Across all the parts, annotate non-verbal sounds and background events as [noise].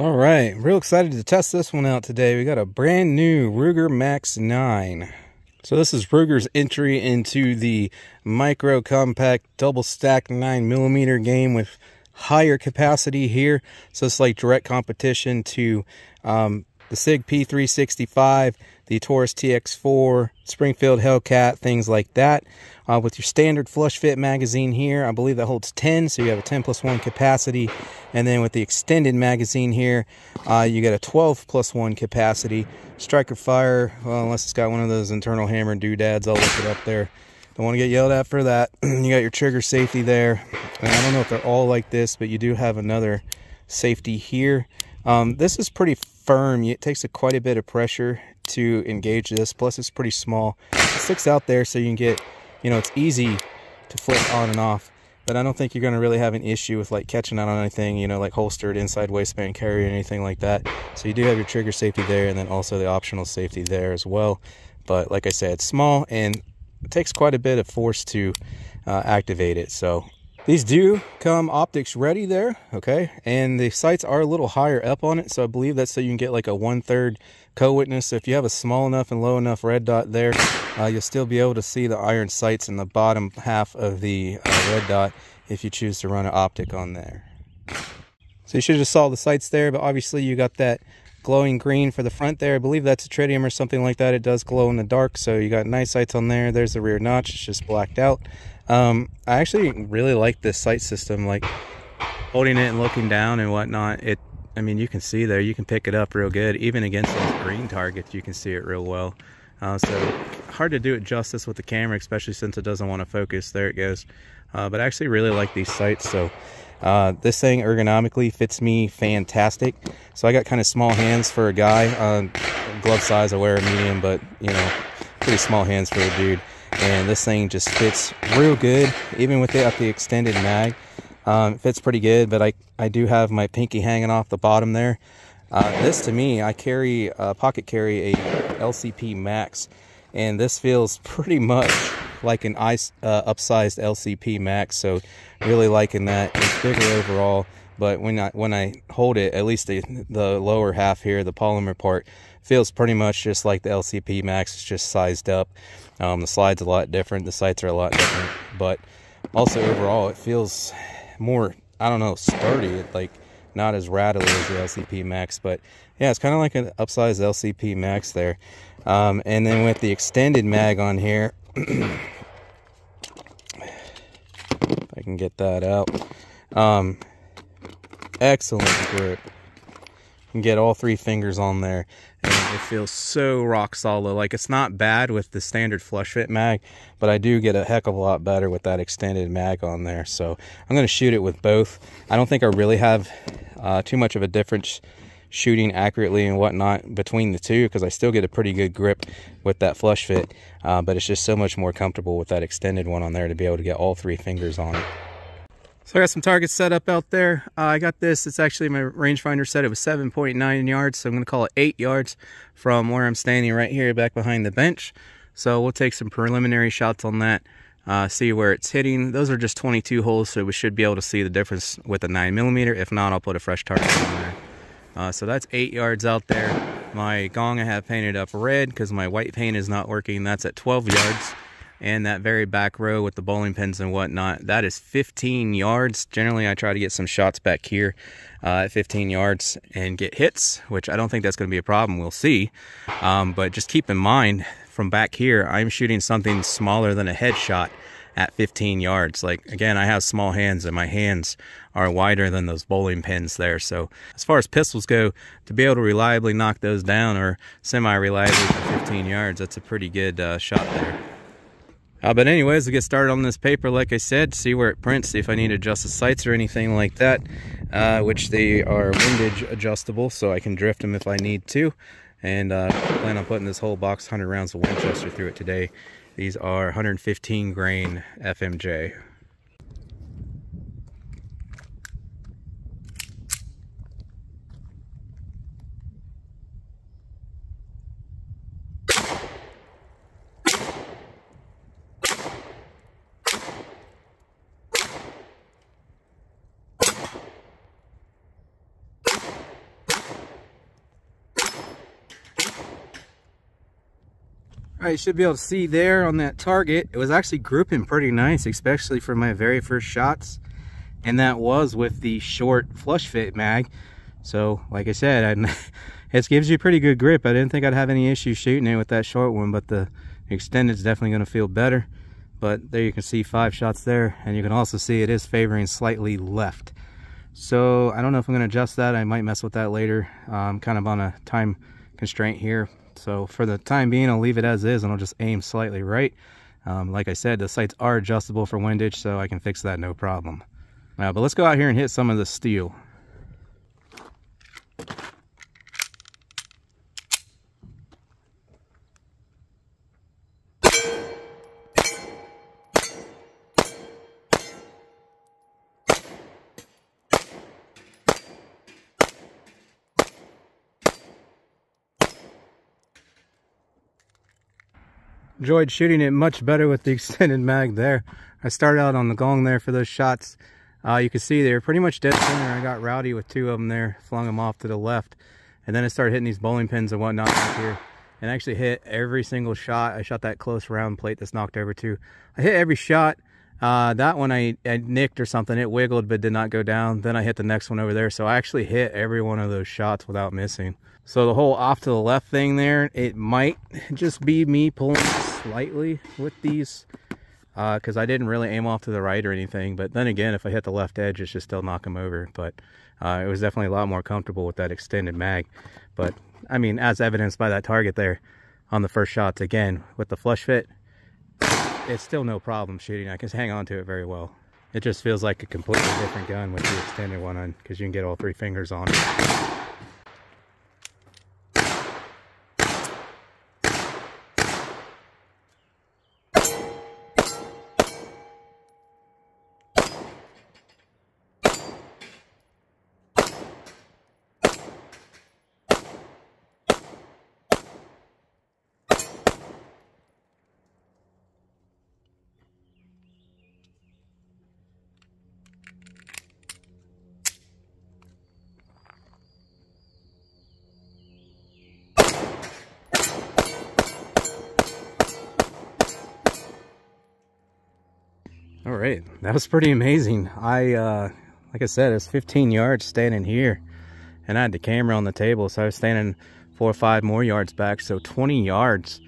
All right, real excited to test this one out today. We got a brand new Ruger Max 9. So this is Ruger's entry into the micro compact double stack 9 millimeter game with higher capacity here. So it's like direct competition to um, the SIG P365, the Taurus TX4, Springfield Hellcat, things like that. Uh, with your standard flush fit magazine here, I believe that holds 10, so you have a 10 plus 1 capacity. And then with the extended magazine here, uh, you get a 12 plus 1 capacity. Striker fire, well, unless it's got one of those internal hammer doodads, I'll look it up there. Don't want to get yelled at for that. [clears throat] you got your trigger safety there. And I don't know if they're all like this, but you do have another safety here. Um, this is pretty firm. It takes a, quite a bit of pressure to engage this. Plus, it's pretty small. It sticks out there so you can get, you know, it's easy to flip on and off. But I don't think you're going to really have an issue with like catching out on anything, you know, like holstered inside waistband carry or anything like that. So you do have your trigger safety there and then also the optional safety there as well. But like I said, it's small and it takes quite a bit of force to uh, activate it. So these do come optics ready there, okay? And the sights are a little higher up on it, so I believe that's so you can get like a one-third co-witness. So if you have a small enough and low enough red dot there, uh, you'll still be able to see the iron sights in the bottom half of the uh, red dot if you choose to run an optic on there. So you should have just saw the sights there, but obviously you got that glowing green for the front there. I believe that's a tritium or something like that. It does glow in the dark, so you got nice sights on there. There's the rear notch, it's just blacked out. Um, I actually really like this sight system, like holding it and looking down and whatnot. It, I mean, you can see there, you can pick it up real good. Even against those green targets, you can see it real well. Uh, so hard to do it justice with the camera, especially since it doesn't want to focus. There it goes. Uh, but I actually really like these sights. So uh, this thing ergonomically fits me fantastic. So I got kind of small hands for a guy. Uh, glove size, I wear a medium, but you know, pretty small hands for a dude and this thing just fits real good even with it the, the extended mag. Um, it fits pretty good but I, I do have my pinky hanging off the bottom there. Uh, this to me I carry uh, pocket carry a LCP Max and this feels pretty much like an ice uh, upsized LCP Max so really liking that. It's bigger overall but when I when I hold it at least the, the lower half here the polymer part feels pretty much just like the LCP Max it's just sized up um, the slide's a lot different. The sights are a lot different. But also overall, it feels more, I don't know, sturdy. Like not as rattly as the LCP Max. But yeah, it's kind of like an upsized LCP Max there. Um, and then with the extended mag on here, [clears throat] if I can get that out. Um, excellent grip. You can get all three fingers on there and it feels so rock solid. Like it's not bad with the standard flush fit mag but i do get a heck of a lot better with that extended mag on there. So i'm going to shoot it with both. I don't think i really have uh, too much of a difference shooting accurately and whatnot between the two because i still get a pretty good grip with that flush fit uh, but it's just so much more comfortable with that extended one on there to be able to get all three fingers on it so I got some targets set up out there. Uh, I got this. It's actually my rangefinder said it was 7.9 yards. So I'm going to call it 8 yards from where I'm standing right here back behind the bench. So we'll take some preliminary shots on that. Uh, see where it's hitting. Those are just 22 holes, so we should be able to see the difference with a 9 millimeter. If not, I'll put a fresh target on there. Uh, so that's 8 yards out there. My gong I have painted up red because my white paint is not working. That's at 12 yards and that very back row with the bowling pins and whatnot that is 15 yards. Generally i try to get some shots back here uh, at 15 yards and get hits which i don't think that's going to be a problem. We'll see. Um, but just keep in mind from back here i'm shooting something smaller than a headshot at 15 yards. Like again i have small hands and my hands are wider than those bowling pins there. So as far as pistols go to be able to reliably knock those down or semi reliably from 15 yards that's a pretty good uh, shot there uh, but anyways, we'll get started on this paper, like I said, see where it prints, see if I need to adjust the sights or anything like that, uh, which they are windage adjustable, so I can drift them if I need to. And uh, plan on putting this whole box 100 rounds of Winchester through it today. These are 115 grain FMJ. Should be able to see there on that target. It was actually grouping pretty nice, especially for my very first shots. And that was with the short flush fit mag. So, like I said, I, [laughs] it gives you pretty good grip. I didn't think I'd have any issues shooting it with that short one, but the extended is definitely going to feel better. But there you can see five shots there, and you can also see it is favoring slightly left. So I don't know if I'm going to adjust that. I might mess with that later. I'm kind of on a time constraint here. So for the time being, I'll leave it as is and I'll just aim slightly right. Um, like I said, the sights are adjustable for windage, so I can fix that no problem. Now, but let's go out here and hit some of the steel. Enjoyed shooting it much better with the [laughs] extended mag there. I started out on the gong there for those shots. Uh, you can see they're pretty much dead center. I got rowdy with two of them there, flung them off to the left. And then I started hitting these bowling pins and whatnot back here. And I actually hit every single shot. I shot that close round plate that's knocked over too. I hit every shot. Uh, that one I, I nicked or something. It wiggled but did not go down. Then I hit the next one over there. So I actually hit every one of those shots without missing. So the whole off to the left thing there, it might just be me pulling slightly with these because uh, I didn't really aim off to the right or anything. But then again, if I hit the left edge, it should still knock them over. But uh, it was definitely a lot more comfortable with that extended mag. But I mean, as evidenced by that target there on the first shots, again, with the flush fit, it's still no problem shooting. I can hang on to it very well. It just feels like a completely different gun with the extended one on because you can get all three fingers on it. Right, that was pretty amazing. I, uh, like I said, it's 15 yards standing here and I had the camera on the table. So I was standing four or five more yards back. So 20 yards.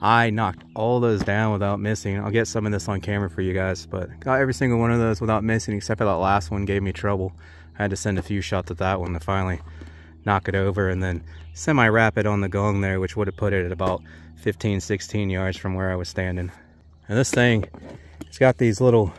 I knocked all those down without missing. I'll get some of this on camera for you guys, but got every single one of those without missing, except for that last one gave me trouble. I had to send a few shots at that one to finally knock it over and then semi-rapid on the gong there, which would have put it at about 15, 16 yards from where I was standing. And this thing it's got these little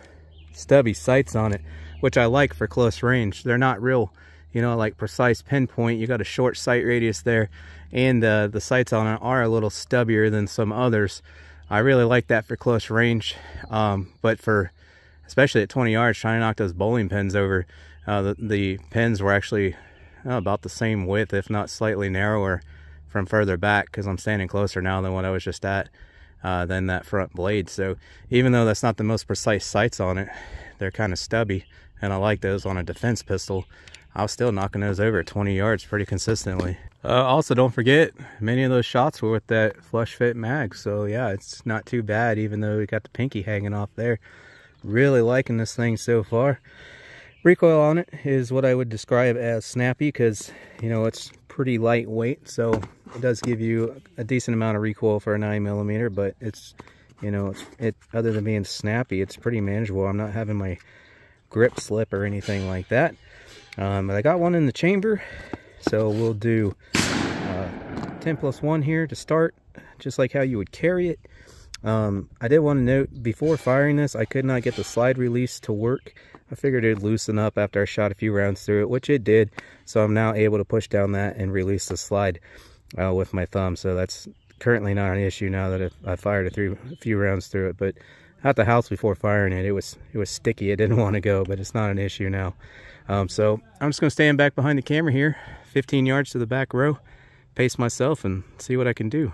stubby sights on it, which I like for close range. They're not real, you know, like precise pinpoint. You got a short sight radius there, and uh, the sights on it are a little stubbier than some others. I really like that for close range, um, but for especially at 20 yards, trying to knock those bowling pins over, uh, the, the pins were actually uh, about the same width, if not slightly narrower from further back because I'm standing closer now than what I was just at uh, than that front blade. So even though that's not the most precise sights on it, they're kind of stubby and I like those on a defense pistol. I was still knocking those over at 20 yards pretty consistently. Uh, also, don't forget, many of those shots were with that flush fit mag. So yeah, it's not too bad, even though we got the pinky hanging off there. Really liking this thing so far. Recoil on it is what I would describe as snappy because, you know, it's pretty lightweight. So it does give you a decent amount of recoil for a 9 millimeter, but it's, you know, it other than being snappy, it's pretty manageable. I'm not having my grip slip or anything like that. Um, but I got one in the chamber, so we'll do uh, 10 plus 1 here to start, just like how you would carry it. Um, I did want to note, before firing this, I could not get the slide release to work. I figured it'd loosen up after I shot a few rounds through it, which it did. So I'm now able to push down that and release the slide uh, with my thumb. So that's currently not an issue now that I fired a, a few rounds through it. But at the house before firing it, it was it was sticky. It didn't [laughs] want to go, but it's not an issue now. Um, so I'm just going to stand back behind the camera here, 15 yards to the back row, pace myself and see what I can do.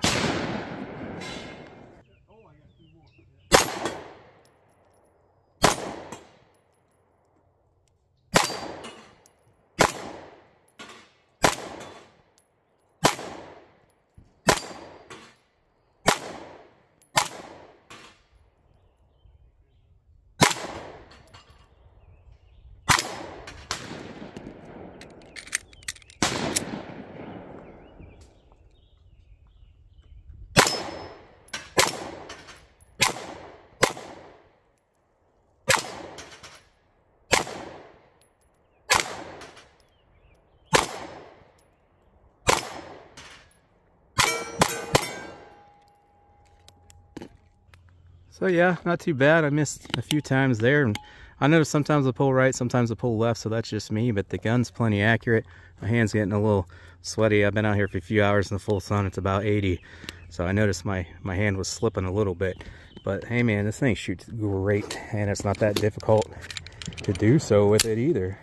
So yeah, not too bad. I missed a few times there. And I noticed sometimes I pull right, sometimes I pull left, so that's just me. But the gun's plenty accurate. My hand's getting a little sweaty. I've been out here for a few hours in the full sun. It's about 80. So I noticed my, my hand was slipping a little bit. But hey man, this thing shoots great. And it's not that difficult to do so with it either.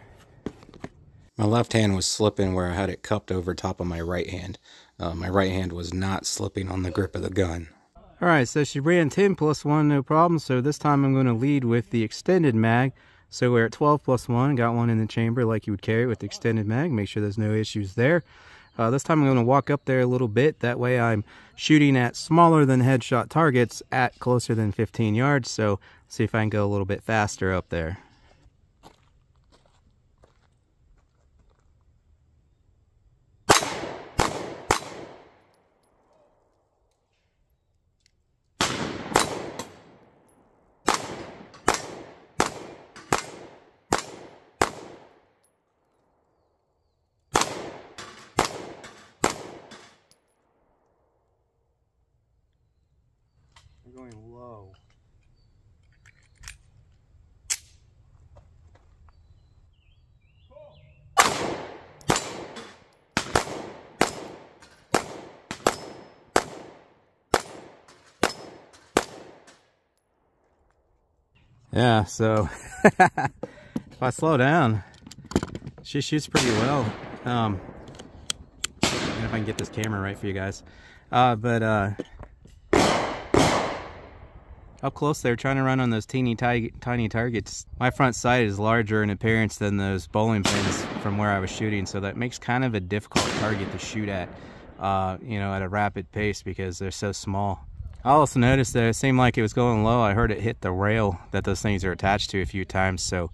My left hand was slipping where I had it cupped over top of my right hand. Uh, my right hand was not slipping on the grip of the gun. All right, so she ran 10 plus 1, no problem. So this time I'm going to lead with the extended mag. So we're at 12 plus 1, got one in the chamber like you would carry with the extended mag. Make sure there's no issues there. Uh, this time I'm going to walk up there a little bit. That way I'm shooting at smaller than headshot targets at closer than 15 yards. So see if I can go a little bit faster up there. We're going low. Yeah, so [laughs] if I slow down, she shoots pretty well. Um, if I can get this camera right for you guys. Uh, but uh, up close they're trying to run on those teeny tiny targets. My front sight is larger in appearance than those bowling pins from where I was shooting, so that makes kind of a difficult target to shoot at, uh, you know, at a rapid pace because they're so small. I also noticed that it seemed like it was going low. I heard it hit the rail that those things are attached to a few times. So,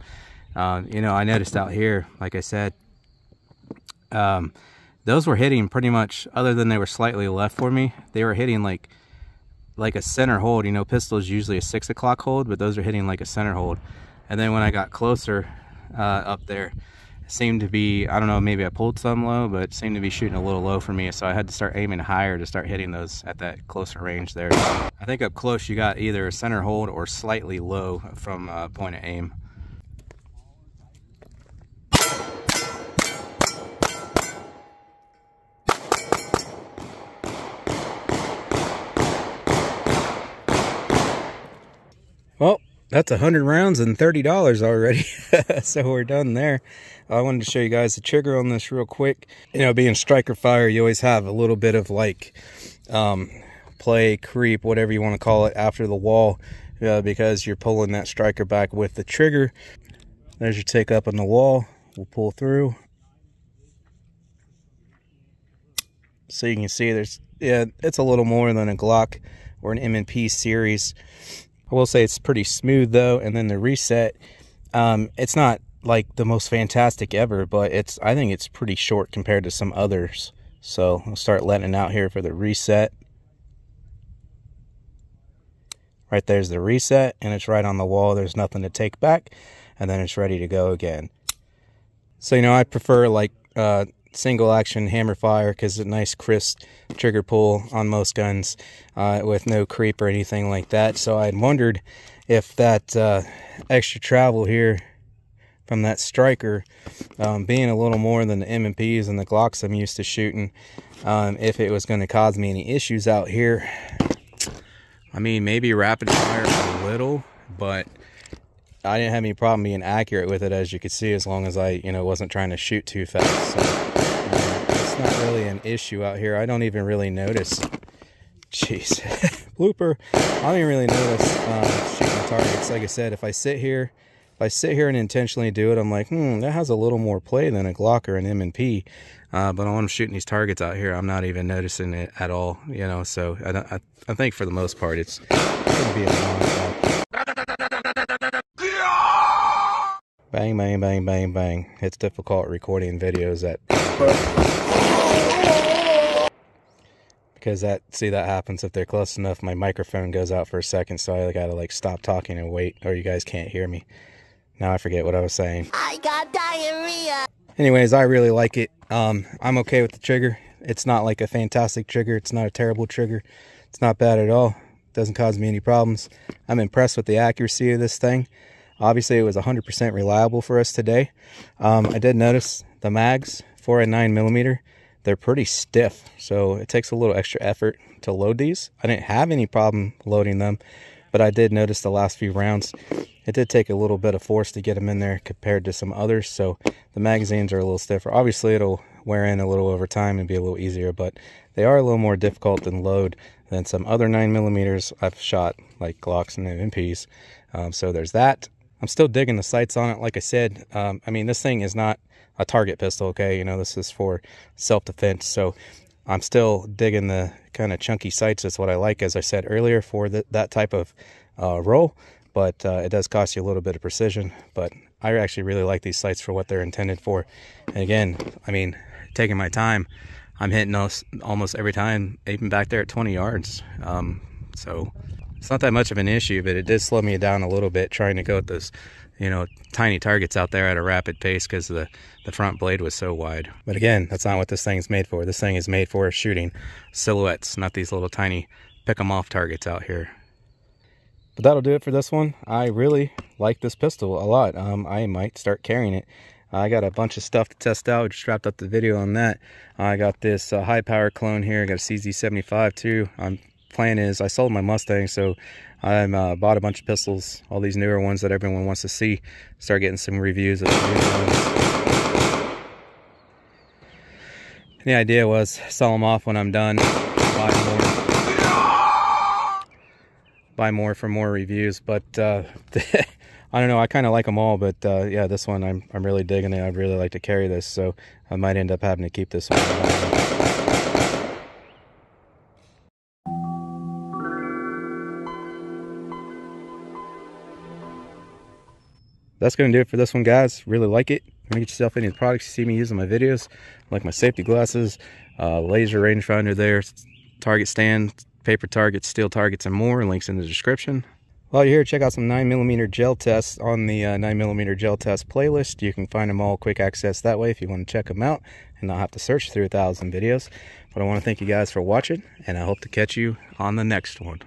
uh, you know, I noticed out here, like I said, um, those were hitting pretty much, other than they were slightly left for me, they were hitting like like a center hold. You know, pistol is usually a six o'clock hold, but those are hitting like a center hold. And then when I got closer uh, up there, seemed to be, I don't know, maybe I pulled some low, but seemed to be shooting a little low for me. So I had to start aiming higher to start hitting those at that closer range there. I think up close you got either a center hold or slightly low from uh, point of aim. Well, that's a hundred rounds and thirty dollars already. [laughs] so we're done there. I wanted to show you guys the trigger on this real quick. You know, being striker fire, you always have a little bit of like um, play, creep, whatever you want to call it, after the wall uh, because you're pulling that striker back with the trigger. There's your take up on the wall. We'll pull through. So you can see there's, yeah, it's a little more than a Glock or an M&P series. I will say it's pretty smooth though. And then the reset, um, it's not like the most fantastic ever, but it's I think it's pretty short compared to some others. So I'll start letting out here for the reset. Right there's the reset and it's right on the wall. There's nothing to take back and then it's ready to go again. So, you know, I prefer like uh, single action hammer fire because a nice crisp trigger pull on most guns uh, with no creep or anything like that. So I had wondered if that uh, extra travel here from that striker um, being a little more than the M&Ps and the Glocks I'm used to shooting, um, if it was going to cause me any issues out here. I mean, maybe rapid fire a little, but I didn't have any problem being accurate with it, as you could see, as long as I, you know, wasn't trying to shoot too fast. So not really an issue out here. I don't even really notice. Jeez, [laughs] blooper. I don't even really notice uh, shooting targets. Like I said, if I sit here, if I sit here and intentionally do it, I'm like, hmm, that has a little more play than a Glock or an M&P. Uh, but when I'm shooting these targets out here, I'm not even noticing it at all. You know, so I, I, I think for the most part, it's going to be a long Bang, bang, bang, bang, bang. It's difficult recording videos at because that see that happens if they're close enough my microphone goes out for a second so i gotta like stop talking and wait or you guys can't hear me. Now i forget what i was saying. I got diarrhea. Anyways i really like it. Um i'm okay with the trigger. It's not like a fantastic trigger. It's not a terrible trigger. It's not bad at all. It doesn't cause me any problems. I'm impressed with the accuracy of this thing. Obviously, it was 100% reliable for us today. Um, I did notice the mags, 4 and 9 millimeter, they're pretty stiff, so it takes a little extra effort to load these. I didn't have any problem loading them, but I did notice the last few rounds, it did take a little bit of force to get them in there compared to some others, so the magazines are a little stiffer. Obviously, it'll wear in a little over time and be a little easier, but they are a little more difficult to load than some other 9 millimeters I've shot, like Glocks and MPs. Um, so there's that. I'm still digging the sights on it. Like I said, um, I mean, this thing is not a target pistol, okay? You know, this is for self-defense. So I'm still digging the kind of chunky sights. That's what I like, as I said earlier, for that type of uh, role. But uh, it does cost you a little bit of precision. But I actually really like these sights for what they're intended for. And again, I mean, taking my time, I'm hitting almost every time, even back there at 20 yards. Um, so it's not that much of an issue, but it did slow me down a little bit trying to go with those, you know, tiny targets out there at a rapid pace because the, the front blade was so wide. But again, that's not what this thing is made for. This thing is made for shooting silhouettes, not these little tiny pick 'em off targets out here. But that'll do it for this one. I really like this pistol a lot. Um, I might start carrying it. I got a bunch of stuff to test out. Just wrapped up the video on that. I got this uh, high power clone here. I got a CZ75 too. I'm plan is I sold my Mustang, so I uh, bought a bunch of pistols, all these newer ones that everyone wants to see. Start getting some reviews of the idea was sell them off when I'm done, buy more, buy more for more reviews. But uh, [laughs] I don't know, I kind of like them all, but uh, yeah, this one I'm I'm really digging it. I'd really like to carry this, so I might end up having to keep this one. That's going to do it for this one, guys. Really like it. Get yourself any of the products you see me using my videos, like my safety glasses, uh, laser rangefinder there, target stand, paper targets, steel targets, and more. Links in the description. While you're here, check out some 9mm gel tests on the uh, 9mm gel test playlist. You can find them all quick access that way if you want to check them out and not have to search through a thousand videos. But I want to thank you guys for watching, and I hope to catch you on the next one.